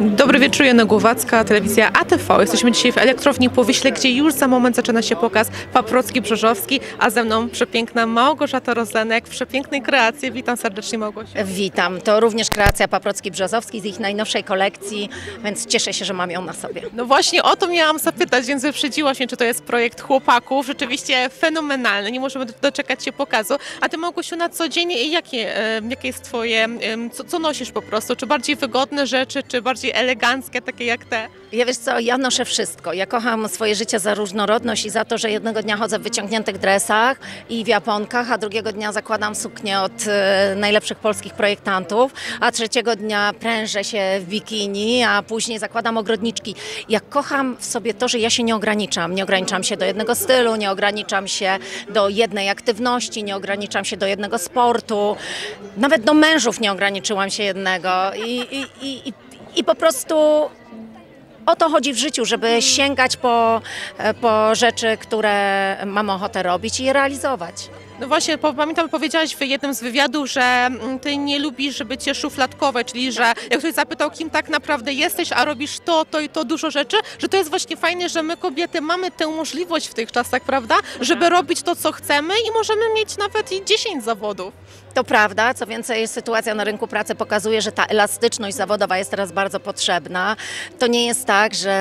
Dobry wieczór, Jana Głowacka, telewizja ATV. Jesteśmy dzisiaj w elektrowni Powiśle, gdzie już za moment zaczyna się pokaz Paprocki-Brzeżowski, a ze mną przepiękna Małgorzata Rozlenek w przepięknej kreacji. Witam serdecznie Małgosiu. Witam. To również kreacja Paprocki-Brzozowski z ich najnowszej kolekcji, więc cieszę się, że mam ją na sobie. No właśnie o to miałam zapytać, więc wyprzedziłaś mnie, czy to jest projekt chłopaków. Rzeczywiście fenomenalny, nie możemy doczekać się pokazu. A ty Małgosiu na co dzień, jakie, jakie jest twoje, co, co nosisz po prostu? Czy bardziej wygodne rzeczy, czy bardziej eleganckie, takie jak te? Ja wiesz co, ja noszę wszystko. Ja kocham swoje życie za różnorodność i za to, że jednego dnia chodzę w wyciągniętych dresach i w japonkach, a drugiego dnia zakładam suknię od e, najlepszych polskich projektantów, a trzeciego dnia prężę się w bikini, a później zakładam ogrodniczki. Ja kocham w sobie to, że ja się nie ograniczam. Nie ograniczam się do jednego stylu, nie ograniczam się do jednej aktywności, nie ograniczam się do jednego sportu. Nawet do mężów nie ograniczyłam się jednego. I, i, i, i, i po prostu o to chodzi w życiu, żeby sięgać po, e, po rzeczy, które mam ochotę robić i je realizować. No właśnie, pamiętam, powiedziałaś w jednym z wywiadów, że mm, ty nie lubisz, żeby cię szufladkować, czyli że jak ktoś zapytał, kim tak naprawdę jesteś, a robisz to, to i to dużo rzeczy, że to jest właśnie fajne, że my kobiety mamy tę możliwość w tych czasach, prawda, żeby robić to, co chcemy i możemy mieć nawet i 10 zawodów. To prawda, co więcej, sytuacja na rynku pracy pokazuje, że ta elastyczność zawodowa jest teraz bardzo potrzebna. To nie jest tak, że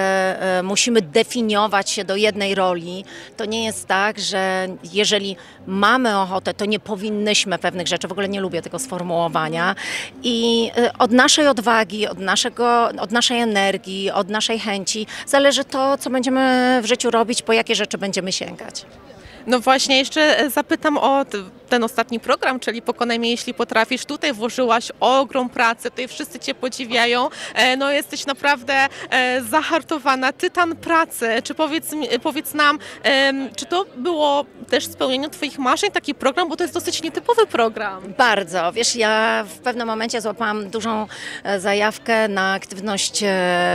e, musimy definiować się do jednej roli. To nie jest tak, że jeżeli mamy ochotę, to nie powinnyśmy pewnych rzeczy. W ogóle nie lubię tego sformułowania. I e, od naszej odwagi, od, naszego, od naszej energii, od naszej chęci zależy to, co będziemy w życiu robić, po jakie rzeczy będziemy sięgać. No właśnie, jeszcze e, zapytam o ten ostatni program, czyli Pokonaj mnie, jeśli potrafisz. Tutaj włożyłaś ogrom pracy, tutaj wszyscy Cię podziwiają. E, No jesteś naprawdę e, zahartowana, tytan pracy. Czy powiedz, powiedz nam, czy to było też spełnienie Twoich marzeń, taki program, bo to jest dosyć nietypowy program. Bardzo. Wiesz, ja w pewnym momencie złapałam dużą e, zajawkę na aktywność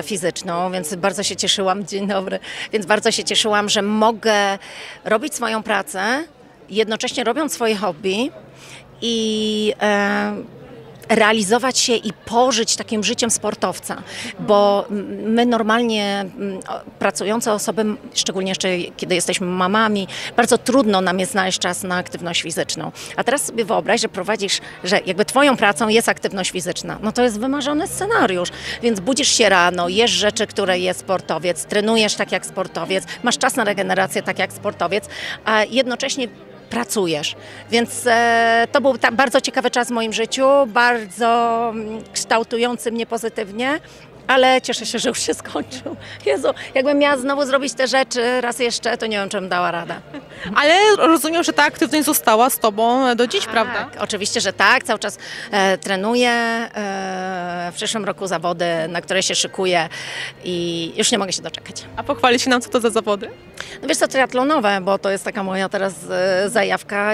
fizyczną, więc bardzo się cieszyłam, dzień dobry, więc bardzo się cieszyłam, że mogę robić swoją pracę, jednocześnie robiąc swoje hobby i e, realizować się i pożyć takim życiem sportowca, bo my normalnie pracujące osoby, szczególnie jeszcze kiedy jesteśmy mamami, bardzo trudno nam jest znaleźć czas na aktywność fizyczną. A teraz sobie wyobraź, że prowadzisz, że jakby twoją pracą jest aktywność fizyczna. No to jest wymarzony scenariusz, więc budzisz się rano, jesz rzeczy, które je sportowiec, trenujesz tak jak sportowiec, masz czas na regenerację tak jak sportowiec, a jednocześnie pracujesz. Więc e, to był bardzo ciekawy czas w moim życiu, bardzo mm, kształtujący mnie pozytywnie. Ale cieszę się, że już się skończył. Jezu, jakbym miała znowu zrobić te rzeczy raz jeszcze, to nie wiem, czy bym dała radę. Ale rozumiem, że ta aktywność została z Tobą do dziś, prawda? Tak, oczywiście, że tak. Cały czas e, trenuję. E, w przyszłym roku zawody, na które się szykuję i już nie mogę się doczekać. A pochwalić się nam, co to za zawody? No wiesz co, triatlonowe, bo to jest taka moja teraz e, zajawka.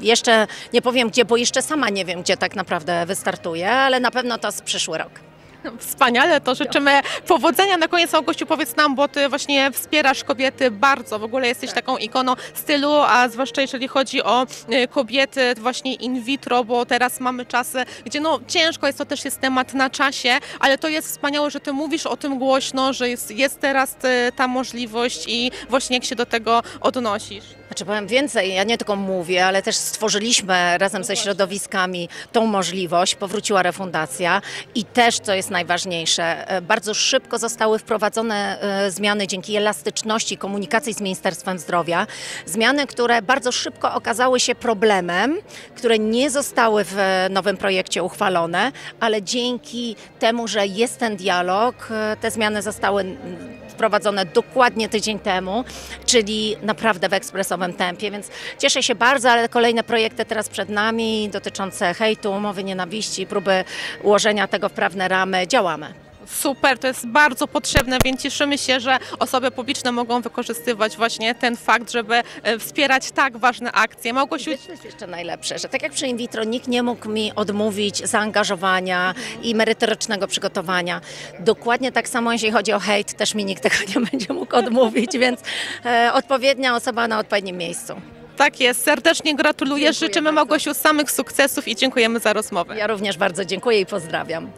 Jeszcze nie powiem gdzie, bo jeszcze sama nie wiem, gdzie tak naprawdę wystartuję, ale na pewno to jest przyszły rok. Wspaniale, to życzymy powodzenia. Na koniec Małgosiu powiedz nam, bo Ty właśnie wspierasz kobiety bardzo, w ogóle jesteś taką ikoną stylu, a zwłaszcza jeżeli chodzi o e, kobiety właśnie in vitro, bo teraz mamy czasy, gdzie no ciężko jest, to też jest temat na czasie, ale to jest wspaniałe, że Ty mówisz o tym głośno, że jest, jest teraz e, ta możliwość i właśnie jak się do tego odnosisz. Znaczy powiem więcej, ja nie tylko mówię, ale też stworzyliśmy razem ze środowiskami tą możliwość, powróciła refundacja i też, co jest najważniejsze, e, bardzo szybko zostały wprowadzone e, zmiany dzięki elastyczności komunikacji z Ministerstwem Zdrowia. Zmiany, które bardzo szybko okazały się problemem, które nie zostały w e, nowym projekcie uchwalone, ale dzięki temu, że jest ten dialog, te zmiany zostały wprowadzone dokładnie tydzień temu, czyli naprawdę w ekspresowym tempie, więc cieszę się bardzo, ale kolejne projekty teraz przed nami dotyczące hejtu, mowy nienawiści, próby ułożenia tego w prawne ramy. Działamy. Super, to jest bardzo potrzebne, więc cieszymy się, że osoby publiczne mogą wykorzystywać właśnie ten fakt, żeby e, wspierać tak ważne akcje. Małgosiu, To jest jeszcze najlepsze, że tak jak przy in vitro nikt nie mógł mi odmówić zaangażowania i merytorycznego przygotowania. Dokładnie tak samo jeśli chodzi o hejt, też mi nikt tego nie będzie mógł odmówić, więc e, odpowiednia osoba na odpowiednim miejscu. tak jest, serdecznie gratuluję, Dziękuję życzymy bardzo. Małgosiu samych sukcesów i dziękujemy za rozmowę. Ja również bardzo dziękuję i pozdrawiam.